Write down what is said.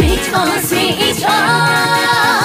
sweet oh sweet.